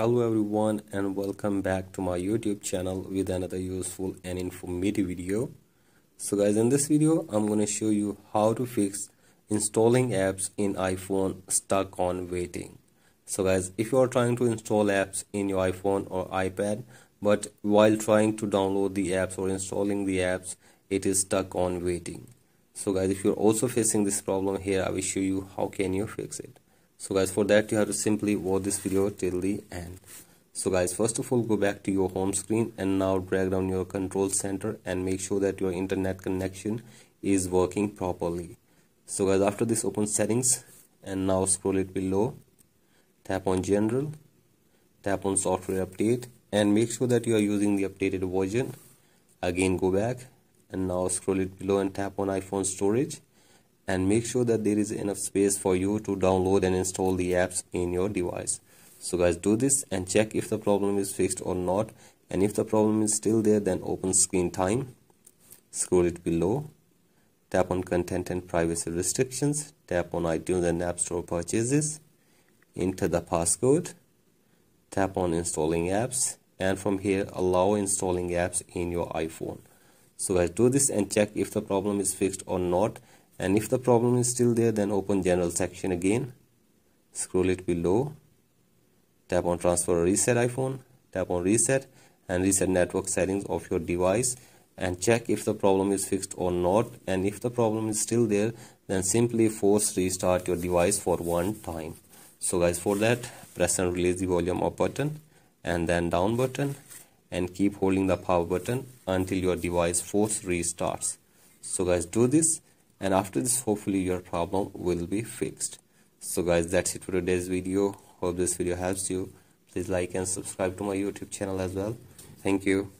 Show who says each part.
Speaker 1: hello everyone and welcome back to my youtube channel with another useful and informative video. So guys in this video i'm going to show you how to fix installing apps in iphone stuck on waiting. So guys if you are trying to install apps in your iphone or ipad but while trying to download the apps or installing the apps it is stuck on waiting. So guys if you're also facing this problem here i will show you how can you fix it so guys for that you have to simply watch this video till the end. So guys first of all go back to your home screen and now drag down your control center and make sure that your internet connection is working properly. So guys after this open settings and now scroll it below. Tap on general. Tap on software update and make sure that you are using the updated version. Again go back and now scroll it below and tap on iphone storage and make sure that there is enough space for you to download and install the apps in your device. So guys do this and check if the problem is fixed or not. And if the problem is still there then open screen time scroll it below tap on content and privacy restrictions tap on iTunes and App Store purchases enter the passcode tap on installing apps and from here allow installing apps in your iPhone. So guys do this and check if the problem is fixed or not and if the problem is still there then open general section again. Scroll it below. Tap on transfer or reset iphone. Tap on reset and reset network settings of your device and check if the problem is fixed or not. And if the problem is still there then simply force restart your device for one time. So guys for that press and release the volume up button and then down button and keep holding the power button until your device force restarts. So guys do this and after this hopefully your problem will be fixed. So guys that's it for today's video. Hope this video helps you. Please like and subscribe to my youtube channel as well. Thank you